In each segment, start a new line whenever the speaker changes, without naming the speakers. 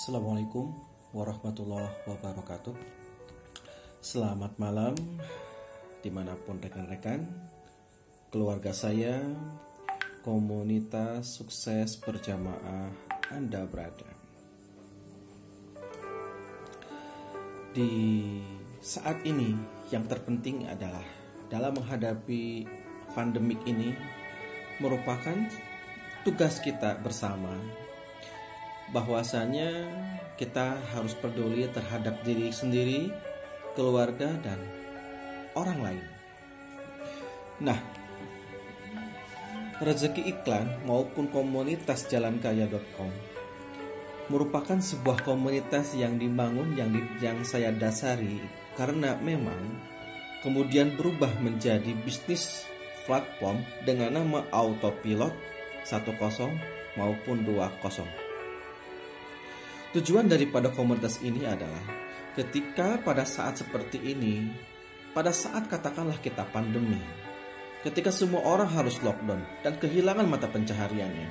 Assalamualaikum warahmatullahi wabarakatuh. Selamat malam di mana pun rekan-rekan. Keluarga saya Komunitas sukses berjamaah Anda berada. Di saat ini yang terpenting adalah Dalam menghadapi pandemik ini Merupakan tugas kita bersama bahwasanya kita harus peduli terhadap diri sendiri, keluarga, dan orang lain. Nah, rezeki iklan maupun komunitas jalankaya.com merupakan sebuah komunitas yang dibangun yang di, yang saya dasari karena memang kemudian berubah menjadi bisnis platform dengan nama Autopilot 10 maupun 20. Tujuan daripada komunitas ini adalah ketika pada saat seperti ini, pada saat katakanlah kita pandemi, ketika semua orang harus lockdown dan kehilangan mata pencahariannya,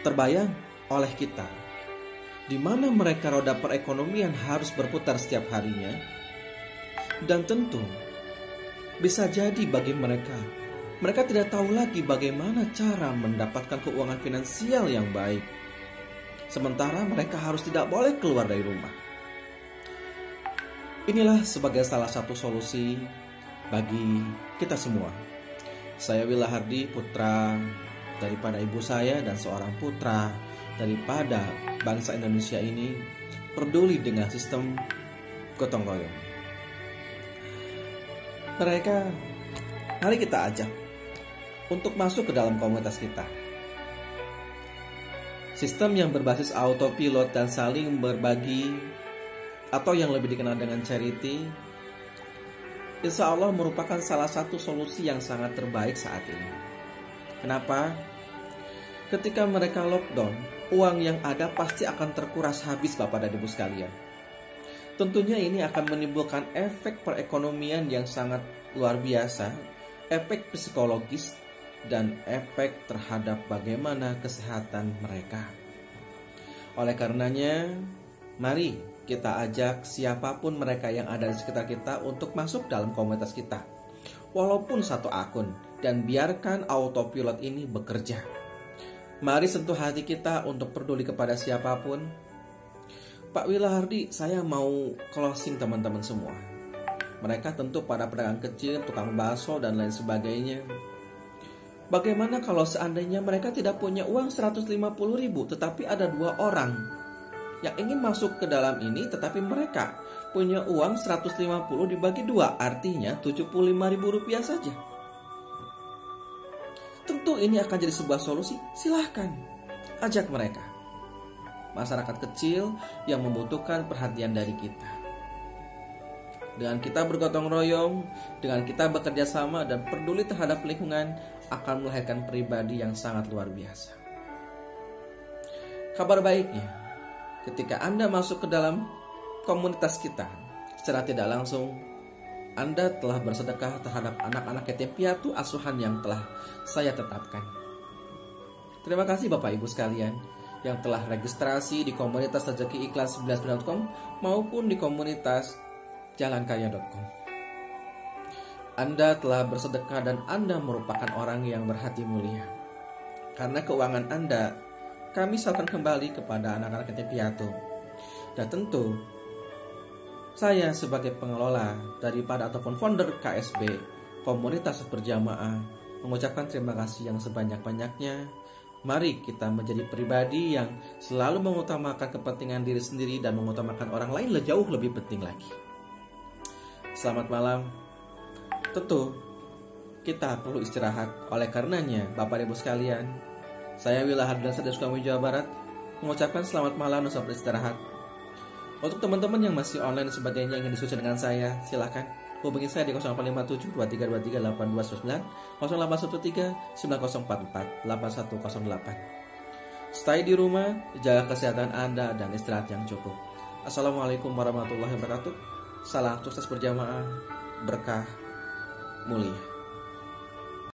terbayang oleh kita di mana mereka roda perekonomian harus berputar setiap harinya, dan tentu bisa jadi bagi mereka mereka tidak tahu lagi bagaimana cara mendapatkan keuangan finansial yang baik sementara mereka harus tidak boleh keluar dari rumah. Inilah sebagai salah satu solusi bagi kita semua. Saya Willa Hardi, putra daripada ibu saya dan seorang putra daripada bangsa Indonesia ini peduli dengan sistem gotong royong. Mereka, mari kita ajak untuk masuk ke dalam komunitas kita Sistem yang berbasis autopilot dan saling berbagi atau yang lebih dikenal dengan charity Insya Allah merupakan salah satu solusi yang sangat terbaik saat ini. Kenapa? Ketika mereka lockdown, uang yang ada pasti akan terkuras habis Bapak dan Ibu sekalian. Tentunya ini akan menimbulkan efek perekonomian yang sangat luar biasa, efek psikologis dan efek terhadap bagaimana kesehatan mereka. Oleh karenanya, mari kita ajak siapa pun mereka yang ada di sekitar kita untuk masuk dalam komunitas kita. Walaupun satu akun dan biarkan autopilot ini bekerja. Mari sentuh hati kita untuk peduli kepada siapa pun. Pak Wilahardi, saya mau closing teman-teman semua. Mereka tentu pada pedagang kecil, tukang bakso dan lain sebagainya Bagaimana kalau seandainya mereka tidak punya uang 150 ribu tetapi ada dua orang yang ingin masuk ke dalam ini tetapi mereka punya uang 150 dibagi dua artinya 75 ribu rupiah saja. Tentu ini akan jadi sebuah solusi. Silahkan ajak mereka. Masyarakat kecil yang membutuhkan perhatian dari kita. Dengan kita bergotong royong, dengan kita bekerja sama dan peduli terhadap lingkungan, akan melahirkan pribadi yang sangat luar biasa. Kabar baiknya, ketika Anda masuk ke dalam komunitas kita, secara tidak langsung Anda telah bersedekah terhadap anak-anak yatim piatu asuhan yang telah saya tetapkan. Terima kasih Bapak Ibu sekalian yang telah registrasi di komunitas rezeki ikhlas 11.com maupun di komunitas jalankaya.com. Anda telah bersedekah dan Anda merupakan orang yang berhati mulia. Karena keuangan Anda, kami salurkan kembali kepada anak-anak yatim piatu. Dan tentu, saya sebagai pengelola daripada ataupun founder KSB, komunitas berjamaah, mengucapkan terima kasih yang sebanyak-banyaknya. Mari kita menjadi pribadi yang selalu mengutamakan kepentingan diri sendiri dan mengutamakan orang lain jauh lebih penting lagi. Selamat malam, Tentu, kita perlu istirahat. Oleh karenanya, Bapak Ibu sekalian, saya Wila Hardan dari Sukabumi, Jawa Barat, mengucapkan selamat malam dan selamat istirahat. Untuk teman-teman yang masih online dan sebagainya ingin diskusi dengan saya, silahkan hubungi saya di 0857 2323 8299 0813 9044 8108. Stay di rumah, jaga kesehatan Anda dan istirahat yang cukup. Assalamualaikum warahmatullahi wabarakatuh. Salam sukses berjamaah, berkah mulia